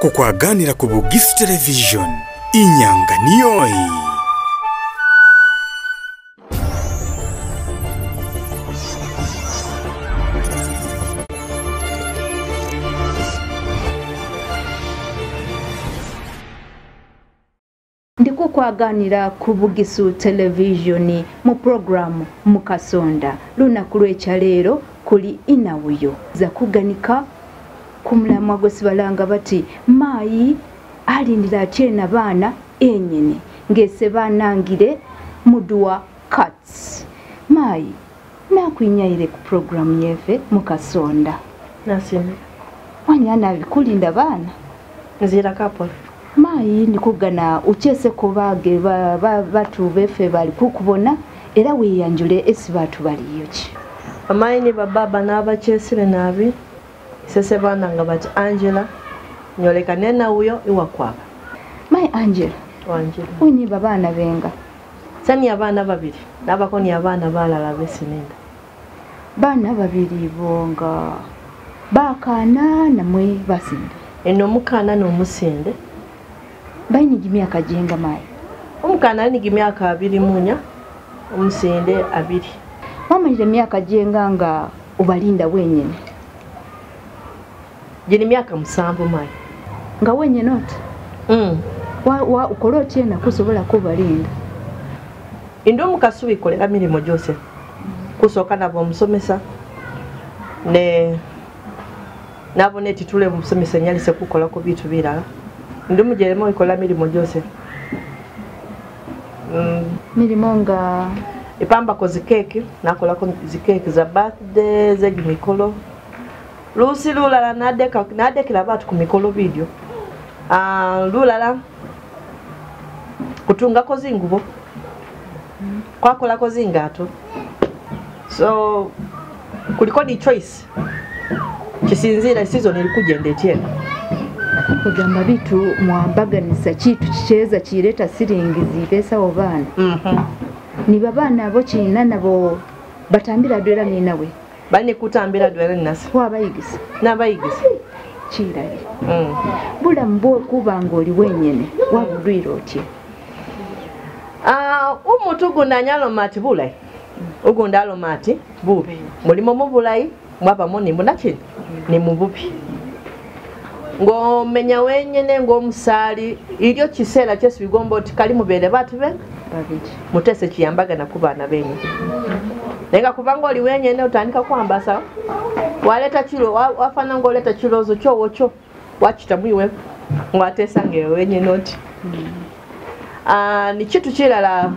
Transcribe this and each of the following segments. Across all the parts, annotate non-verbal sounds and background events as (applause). kukwaganira ku bugisi television inyanga niyoyi ndi kukwaganira ku bugisu televisioni mu porogaramu mukasonda lunaku lw'ekyaleero kuli inawuyo za kuganika ku mulamwa gwe sibalanga bati maayi alindira atyena baana enyini ngese banangire muduwa cats maayi nakwinyaire ku puroguramu yeffe mukasonda wanyanabi kulinda baana maayi ndikugana ucyeseko bage batu beffe bali kukubona era weyanjule esi batu baliyoki amaayi ni bababa n'abacyesire naabi sesebana nga bati angela nyoleka nena uyo iwakwaba mai angela uyiniba baana benga sani abaana babiri nabako ni abaana balala besinenga baana babiri bonga bakaana namwe basinde eno omukaana nomusinde bainiga emyaka genga mai omukaana alinig emyaka abiri munya omusinde abiri wamanyire emyaka genga nga obalinda wenyene jini miaka musanvu mai nga wenyini oti mm. ukole otya enaku osobola kubalinda ndi omukasi wikolera mirimu gyose kusoka naba omusomesa ne nabona etitula omusomesa enyalise kukola ku bintu birala ndi mujeremu ikola mirimu gyose mm. mirimu nga epambako zikeki nakolako zikeki za birthday zegimikolo Lucy lulala nadeka nadekira batu ku mikolo video. Ah lulala kutunga kozingubo. Kwakola kozingato. So kuliko ni choice. Kisinzira season ilikuja ndetie. Kugamba bitu mwambaga mm-hmm. ni sachitu kicheza kireta siringi zipesa obana. Mhm. Mm ni babana abo kinana bo batambira dwera ni nawe. balina ekutambeera dwala nasiwabayigisa nabayigisa kirali mm. bulamu bwekuba nga oli wenyene wabudwire otye ah, omuntu ogundanya aloma ti bulayi ogunda aloma ti bubi mulimu mubulayi mwabamu nimunakini nimububi ngaomenya wenyene ngaomusaali iryo kiseera kyesibigomba oti kali mubeere batibe mutese kiyambagana kubaana benyene naika kubanga oli wenyene otandika kwambasa waleta kiro wafana ngo leta chilo ngaoleta kirowoozo kyowokyo wakitamu iwe ngaatesa ngaewe wenyene oti mm. ah, ni chitu chila la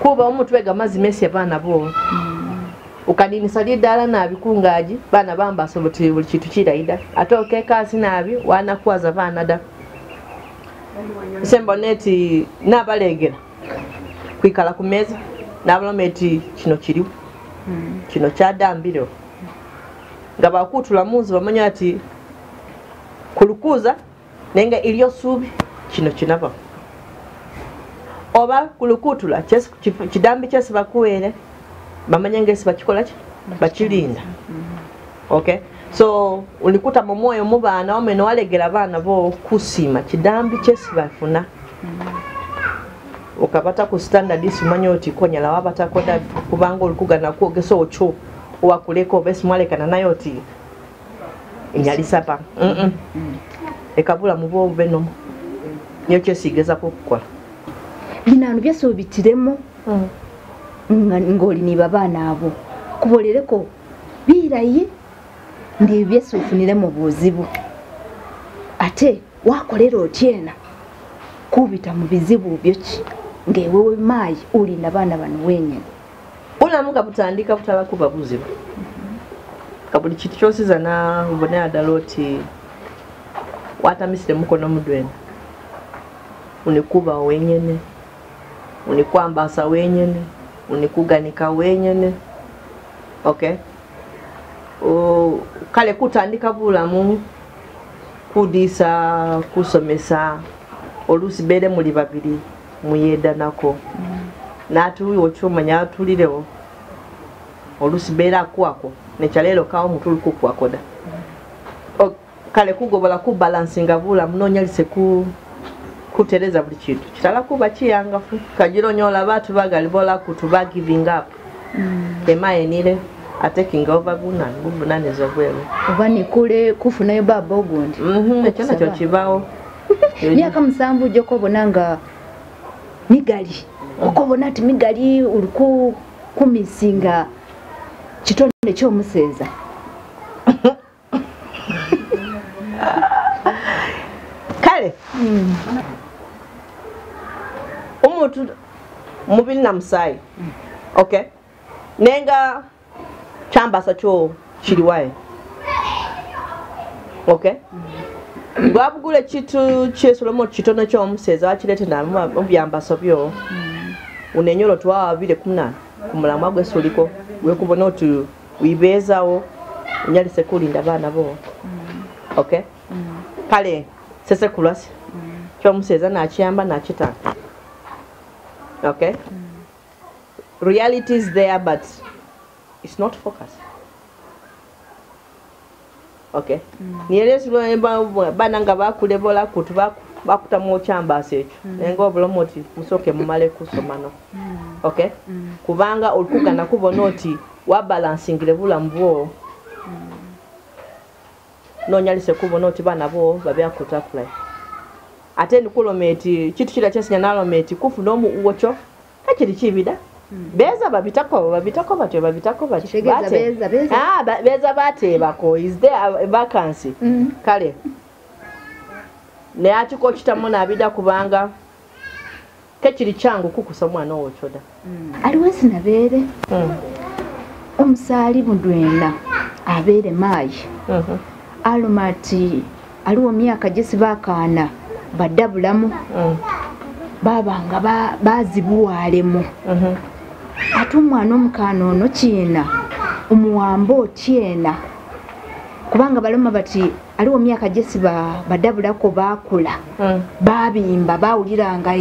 kuba omutwega mazi mesi abaana bo mm. ukadinisalira ddala naabi kungaagi baana bambasa buti buli kintu kiraida ate okekaasi naabi wanakwaza bana da sembone ti naabalegera kwikala kumeza meeza n'abaloma ti kino kiriwo kino kyadambiro nga bakutulamuzi bamanya ati kulukuza naye nga eryosuubi kino kinaba oba kulukutula kidambi kyesi bakuwere bamanya ngaesi bakikolaki bakirinda mm-hmm. ok so ulikuta mumwoyo mubaana omwe niwalegera abaana bo kusima kidambi kyesi bafuna mm -hmm. okabata ku standard simanyi oti konyala wabatakoda kubanga olikugana kwogesa okyo owakuleka oba esimwalekana naye oti enyalisapa mm. ekabula mubaobubenomu nyo kyesigezaku okukola binano byasuubitiremu mm. ngaoli niba baana abo kubolereko birayi ndiebyo byesufunire mu buzibu ate wakolera otyena kubita mu bizibu byoki wewe mayi uli bana bano wenyini butandika kaputandika butalakuba buzibu kabuli kintu kyosizana obonera wata oti watamisire mukono mudwena unikuba wenyene unikwambasa wenyene unikuganika wenyene okay o, kale kutandika bulamu kudisa kusomesa olusi beere muli babiri muyedanako natuwa okyomanya atulirewo olusi beerakwako nekyaleero kawo mutulukukwakoda kale kugobola kubalansinga bula munonyalise kutereza buli kintu kitala kuba kiyangafu kajironyolaba tubagalibolaku tubagivinga ap mm. emaenire atakinga obabunanibubunaniza obwewe oba nikule kufunayo baba ogundi mhm, ekyo nakyo kibawo (laughs) myaka musanvu jokobona nga migali okubona ti migali uliku kumisinga kitonde kyomuseza (laughs) kale omuntu mm. mubiri namusaayi mm. ok nenga kyambasa kyo kiriwaye mm. ok gwabugula ekitu kyesulamu kitono kyomuseeza wakirete nmubyambaso byo hmm. unenye olwotwawabire kumna kumulamwa gwesuliko gwekubona oti wibezawo unyalise kulinda baana bo hmm. ok hmm. kale sesekulwasi kyomuseeza nakiyamba nakitaka ok realities there but its not focus mm. okay niyeleziwa eba bana nga bakulebola kutu bakuta muokyambaasa ekyo mm. naye nga obulamu oti musooke mumale kusomano mm. okay mm. kubanga olukugana kubona oti wabalansingire bulamu bwo nonyalise kubona oti baana bo babyakutakula ate ndikuloma eti kitu kira kyasinya naloma eti kufuna omuwo kyo kakiri kibida Hmm. beza babitako babitako batyo babitako batbeza ah, batebako vacancy hmm. kale naye atiko kitamu nabida kubanga kekiri kyangu kukusa omwana owokyoda hmm. aliwensi nabeere omusaali mudwena abeere maayi aluma ti aliwo myaka gyesi bakaana badda bulamu baabanga bazibuwaalemu ate omwana omukaana ono kyena omuwamba otyena kubanga baloma bati aliwo myaka gyesi badabulako bakula hmm. babimba bawuliranga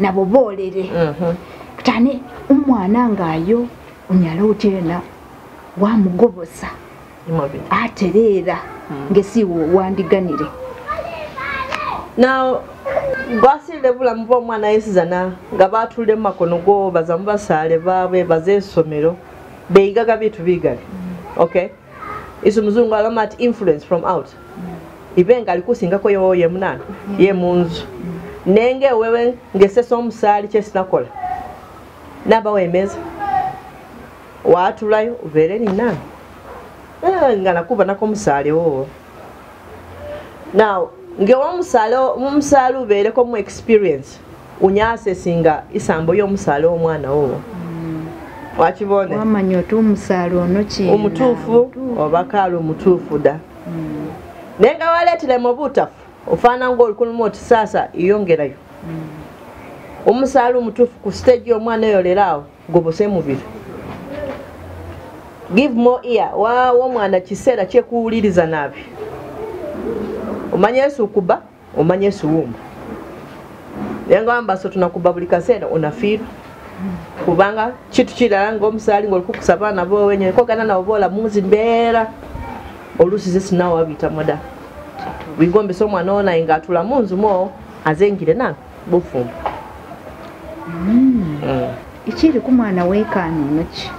nabo bolere hmm. tane omwana ngaayo onyala otyena wamugobosa aterera hmm. ngesiwo wandiganire gwasiire bulamu bwomwana yesizana nga batulire mumakono go bazamu basaale baabwe baze essomero beyigaga bitu bigale okay isi muzungu alama ti influence from out ibenga alikusingako yowo yemunana yemunzu naye ngaewewe ngesesa omusaali kyesinakola nabawo emeeza watulayo obeere ninana eh, nga nakuba nako omusaali wowo now ng'ewomusalo omusalo ubeereko mu experience unyasesinga isambo y'omusalo omwana owo mm. wakibonaomutuufu obakaali omutuufu da mm. naye nga waleetere mu buutafu ofaana ngaolukulumu oti saasa iyongerayo omusaalo mm. omutuufu ku siteji omwana eyoleraawo gubuse mubiri give more ear wawo omwana kiseera kyekuwuliriza nabi omanyi esuukuba omanyi esuwumba naye yaani nga wamba so tunakuba buli kaseera onafiirwa kubanga kitu kirala ngaomusaali ngaolikukusaba nabo wenyewe kogana nabo boolamuzi mbeera oluusi ze sinawe wabiyitamu da wigombesa omwana wo naye ngaatula mu azengire nange bufumbo ekiri mwana weekaana onoki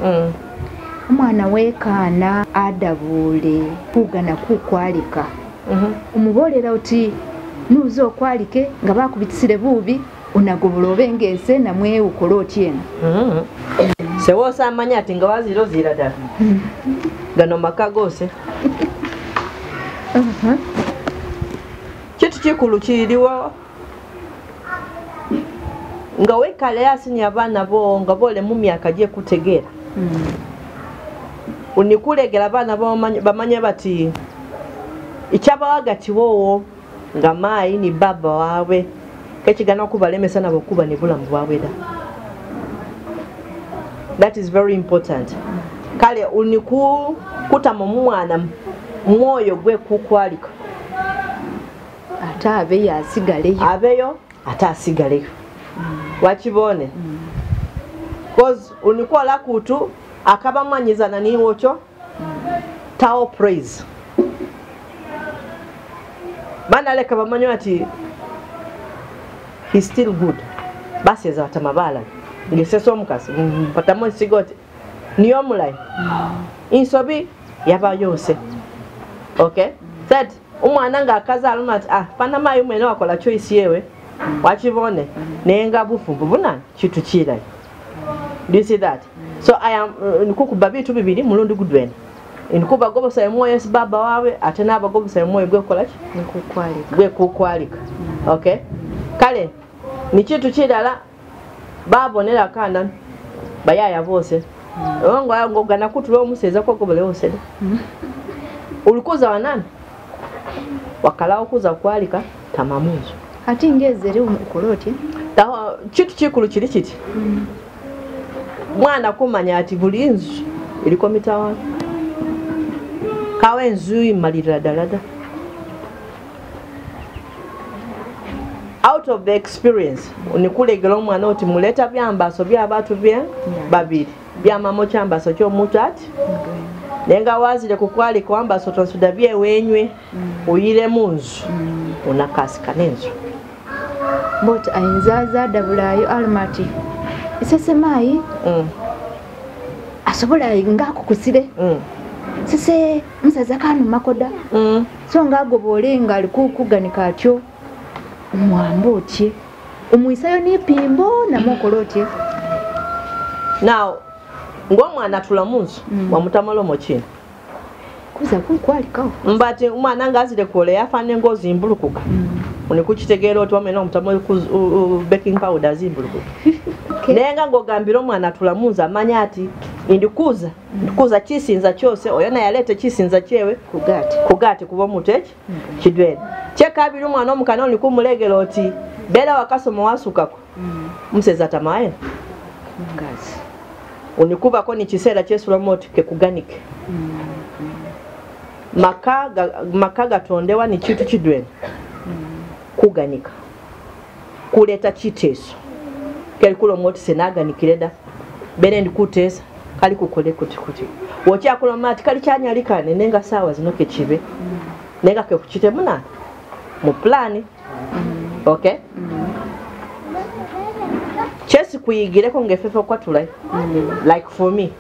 omwana weekaana adabuule kuugana kukwalika omubolera oti nuza okwalike nga bakubitisire bubi onagobola oba engese namwewukola oti eno mm-hmm. sewoosa amanyi ati nga waziro ziira da gano maka goose uh-huh. kitu kikulu kiriwo nga wekale asini abaana bo nga bolemu myaka gyekutegeera mm. onikulegera abaana bamanye bati ekyabawaga kiwoowo nga maayi ni baba waabwe kekigana okubalemesa nabo okuba nebulamu bwabwera that is very important kale nikukutama omumwana mwoyo gwe kukwalika ate abeyo asigaleyo abeyo ate asigaleyo mm. wakibone mm. cause unikuola kutu akabamwanyizana niwokyo mm. tao praise mm. leka bamanya ati he still good basi ezawata mabala ngesesa omukasi mpatamu mm, ensigo ti niyo omulayi mm. insobi yaba yonse okay that umwana ng'akazaala nati ah pana mayi mwene wakola choice yewe wachivone nenga bufu bufumbu buna kitu do you see that so i am uh, kukuba bitu mulundu mulundi gudwena inkuba gobo sa moyo yes baba wawe waawe ate sa moyo gwe kola nkukwalika gwe kukwalika mm. okay kale ni kitu babo nela kana baya ya vose mm. ngo ngo gana kutu lo museza kwa gobo leo sele mm. ulikuza wanani wakalao kuza kwalika tamamuzo ati ngeze leo mukoloti taho chitu chikulu chili chiti mm. mwana kumanya ati bulinzi ilikomita wapi kawe nzui malira dalada out of the experience nikulegera omwana oti muleta byambaso byabatu bya babiri byamamo kyambaso kyomuntu ati naye nga wazire kukwali kwambaso tonsuda byewenywe oyiremu hmm. nzu onakasika hmm. nenzu but ayinza azadabulayo almati sesemaayi hmm. asobola ngaakukusire sise musaza kanumakoda mm. so ngagobole nga alikukuganika atyo omwamba otye omwisayo nepimbo namukola otye naw ngaomwana tulamuzi mm. wamutamala omukina kuza kukwalikao mba ti omwana nga azire kuoleyafanengaozimbulukuka mm. onikukitegeera oti wamena omutamu baking powder zimbulukutu naye (laughs) nga ngaogambire omwana atulamunza amanya ati indikuza ndikuza chisinza chose oyona yalete chisinza chewe kugati kugati kuba omuntu eki mm. kidwena kyekabiri omwana omukana onikumulegera oti beera wakasoma wasukako museza mm. tamaena onikubako ni kiseera kyesulwamu oti kekuganike mm. maka gatondewa ni kintu kidwena kuganika kuleta chiteso kali kuloma oti senaaganikire dda bere ndikuteesa kali kukole kuti kuti wokyakuloma mati kali likane nenga sawa zinoke chibe nenga kuchite muna mu plan okay kyesikuyigireko kwa tulai like for me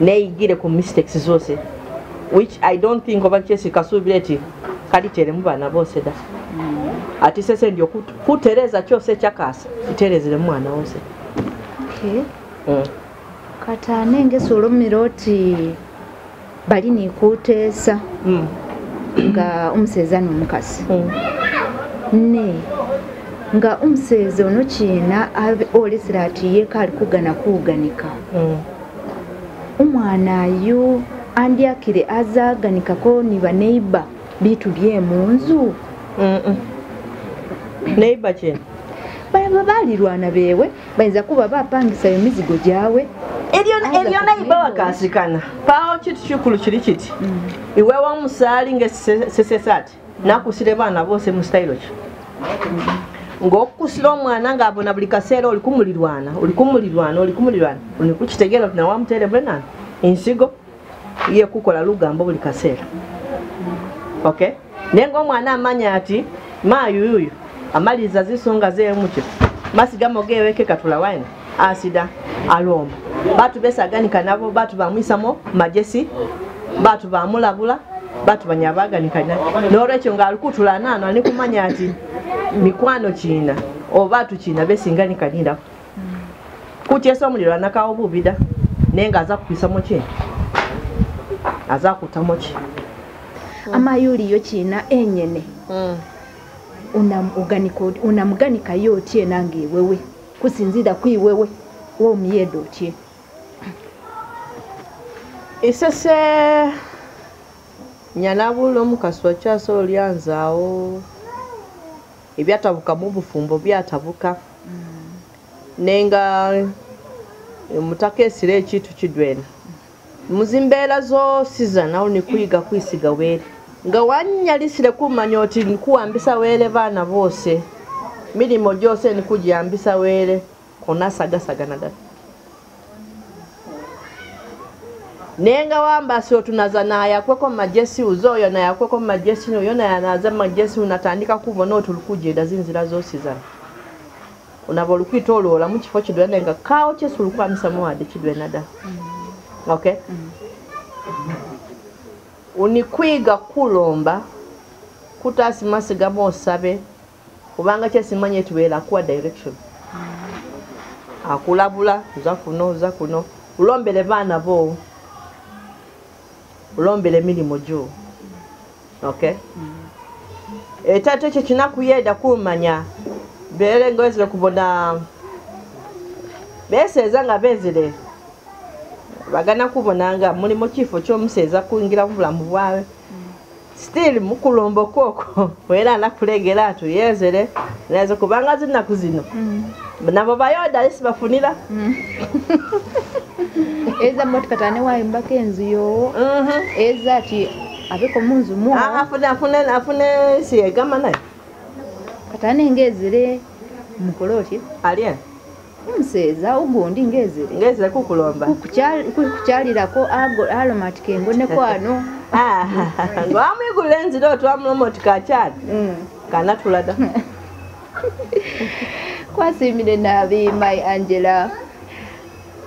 neyigire ku mistakes zose which i don't think chesi kyesikasuubire ti kalitere mu baana bose da ati sese ndio kutereza kyose kyakasa iterezere mwana wose okay. mm. kata nenge solomiro ti bali ni kutesa mm. nga umseza nomukasi mm. ne nga umseza ono kiina olesera ati yeka ali kugana kuuganika mm. umwana yu andyakire azaganikako ni baneiba bitu byemunzu mm -mm. naye bakyena bayaba baalirwana beewe bayinza kuba bapangisa emizigo gyawe eryo naiba bakasikana mm. pawo kitu kikulu kiri kiti mm. iwewa omusaali nga esesesa ati nakusira baana boose mustairo kyo mm. ngaokukusira omwana ngaabona buli kaseera olikumulirwana olikumulirwana olikumulirwana onikukitegeera oti nawamutere bwenaana ensigo yekukola lugambo buli kaseera ok naye ngaomwana amanya ati maayuyuyo amaliza zisonga zemukyo masigamo geweke katula wine asida alomba batu besaganika nabo batu bamwisamo majesi batu bamulabula batu banyabaganika nabo nolwekyo nga alikutula nano alikumanya ati mikwano kiina obatu kiina besinganika ninda kukyesa omuliro anakawo bubida naye nga aza kukwisamu ki aza kutamu ki amayuliyo kiina enyene mm. unamganikayo otye nange ewewe kusinzira kwiwewe womuyedo otye isese nyanabulira omukasi wakyasoro lyanzaawo ebyatabuka mubufumbo byatabuka mm. nenga mutaka esira ekitu kidwena muzimbeera zosizanawo nikwyiga kwisiga weere nga wanyalisire kumanya oti nkuwambisa weere baana boose mirimu gyose nikugyambisa weere onasagasaganaga naye nga wambasi otunaza nayakweko mumajesi uzo oyo nayakweko mumajesi oyo nayanaza mumajesi unatandika kubona oti olukujeda zinzira zosizana onaba olukwita olwola mukifo kidwena nga kawo kyesi olukwamisamuwadde kidwenada mm. okay mm -hmm. unikwiga kulomba kutasimasiga bosabe kubanga kyesimanya etubeera kuwa direction mm-hmm. akulabula uza kuno uza kuno ulombere baana bo ulombere emirimu gyo ok mm-hmm. etato ekyo kinakuyeda kumanya beere ngoezire kubona beseeza nga benzire bagana kubona nga muli mu kifo kyomuseeza kuyingira mubulamu bwawe still mukulomba okwokwo (laughs) era anakulegera atuyezere naeza kubanga zinaku zino mm. nabo bayoda lesi bafunira mm. (laughs) eza motoka tane wayimbako enzu yowo mhm. eza ati abeko munzu muafune ah, siyegama nayo katane ngaezire mukole otya alien omuseeza ogundi ngezekukulombakukyalirako alomatika emboneko ano twamwigula ah, (laughs) enzira otwamulomotikakyali mm. kanatulada (laughs) kwasimire nabi my angela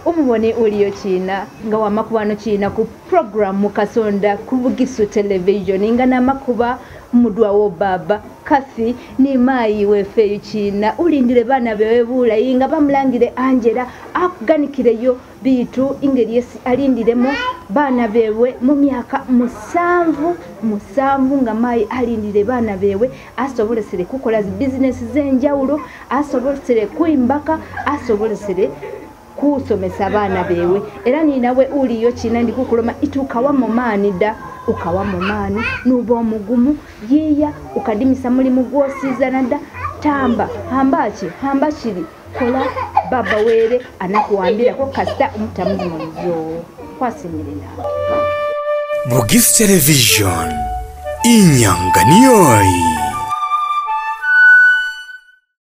omubone oliyo kiina nga wamakubano kiina ku programu kasonda ku bugiso televisioni nga namakuba mudwawo baba kasi nemaayi wefeeyo kiina ulindire baana bewe bulayi nga bamulangire angela akuganikireyo bitu ingeri yesi alindiremo baana bewe mu myaka musanvu musanvu nga maayi alindire baana bewe asobolesere kukola zibizinesi zenjawulo asobolesere kwimbaka asobolesere kusomesa baana bewe era ninawe uliyo kina ndikukuloma iti ukawa mumaani da ukawa mumaani nuba omugumu yiya ukadimisa mulimu gwosizana da tamba hambaki hamba kiri kola baba weere anakuwambirako kasita omutamumuzo kwasimirenaa bugis television inyanga niyoi